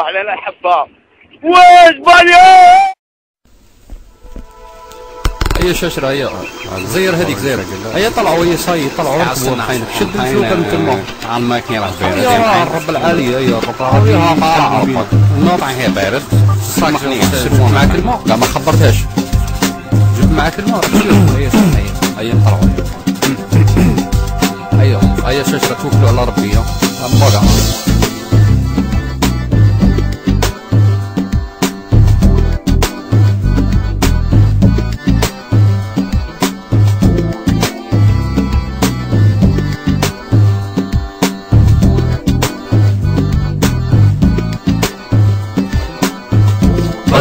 على الأحبة. واسبانيا هي شاشرة هي زير هذيك زير. هي طلعوا هي صاي طلعوا. ركبوا حينك شد الفلوكة من تما على الماكينة البارد يا رب العالية يا رب العالية النوطع هي بارد. سامحني جبت معاك الماء لا ما خبرتهاش. جبت معاك الماء هي هي هي طلعوا. هي هي شاشرة توكلوا على ربي. بقى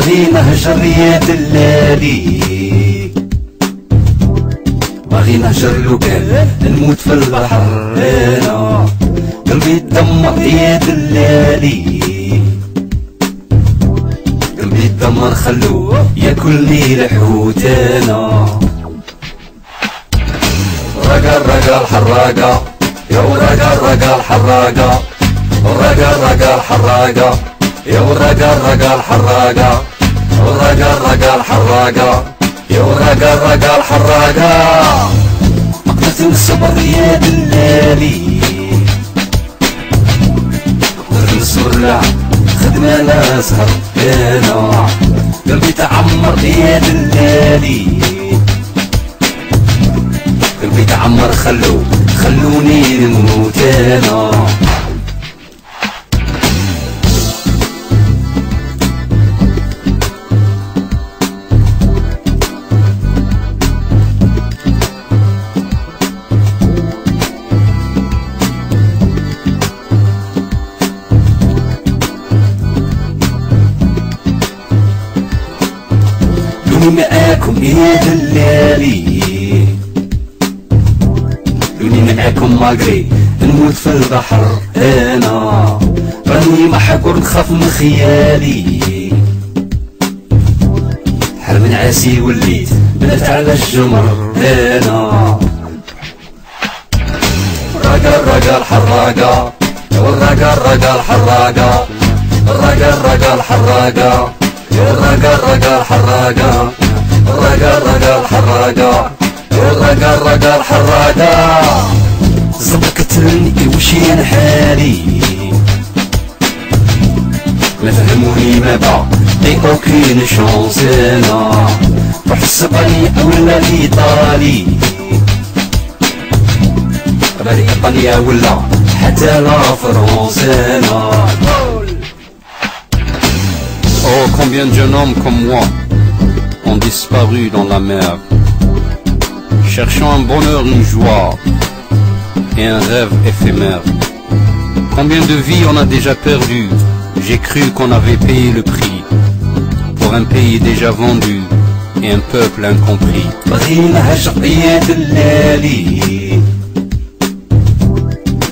نهجر يا دلالي باغي نهجر لو كان نموت في البحر. أنا قلبي تدمر يا دلالي قلبي تدمر خلو ياكلني الحوت أنا رقا رقا الحراقة يا رقا رقا الحراقة رقا رقا الحراقة يا ورقا الرقا الحراقة ورقا الرقا الحراقة يا ورقا الرقا الحراقة مقلة الصبر يا دلالي. قدر نسرع خدمة لا سهر أنا قلبي تعمر يا دلالي. قلبي تعمر خلو خلوني نموت أنا لوني معاكم يا دلالي لوني معاكم ماغري نموت في البحر أنا. راني محقور نخاف من خيالي. حر من عاسي وليت بنت على الجمر أنا. رقا رقا الحراقة. والرقا الرقا الحراقة. الرقا الرقا الحراقة. الرقا الرقا الحراقة. الرقا الرقا الحراقة الرقا الرقا الحراقة زبكتني وشي حالي ما فهموني ما با دي اوكين روح السباني ولا الايطالي غير ايطاليا ولا حتى لا فرنسا أنا Oh, combien de jeunes ont disparu dans la mer, cherchant un bonheur, une joie et un rêve éphémère. Combien de vies on a déjà perdu J'ai cru qu'on avait payé le prix pour un pays déjà vendu et un peuple incompris. بغينا هجر يا دلالي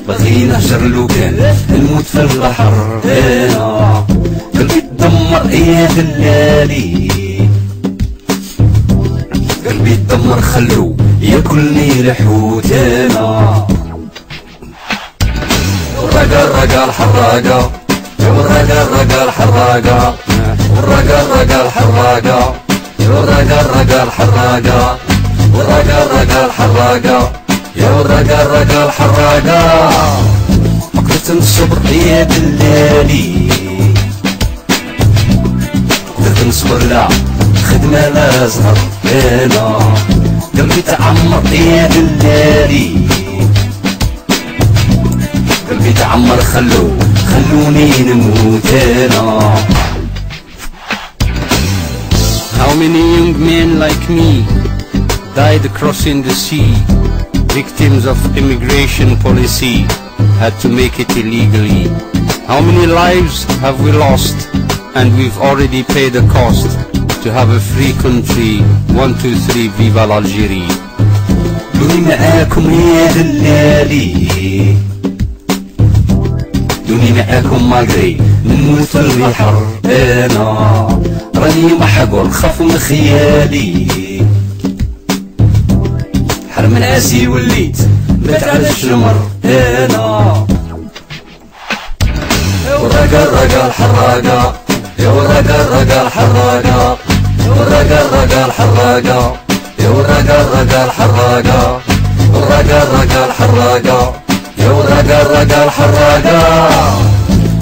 بغينا هجر لو كان نموت في البحر انا قلبي تدمر يا دلالي قلبي تدمر خلو ياكلني الحوت أنا رقا رقا الحراقة. رقا رقا الحراقة. رقا رقا الحراقة. رقا رقا الحراقة. رقا رقا الحراقة. يا رقا رقا الحراقة. فكرة الصبر يا دلالي قدرت نصبر لا خدمة لا زهر انا قلبي تعمر يا دلالي قلبي تعمر خلو خلوني نموت انا How many young men like me died crossing the sea, victims of immigration policy, had to make it illegally? How many lives have we lost and we've already paid the cost To have a free country? One, two, three, viva l'Algérie! دوني معاكم يا دلالي. دوني معاكم ماغري نموت البحر أنا. راني محقور نخاف من خيالي. حر من عاسي وليت. بات على الجمر أنا. الرقا الرقا الحراقة. يا الرقا الرقا الحراقة. الرقا الرقا الحراقة. يا الرقا الرقا الحراقة. يا الرقا الرقا الحراقة.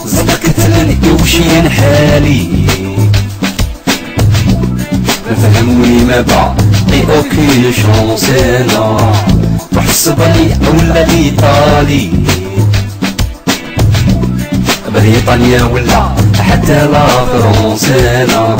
زبكت لني وشين حالي فهموني ما بعطي أوكي شونس أنا بحسب لي ولا ايطالي بريطانيا ولا حتى لا فرنسا أنا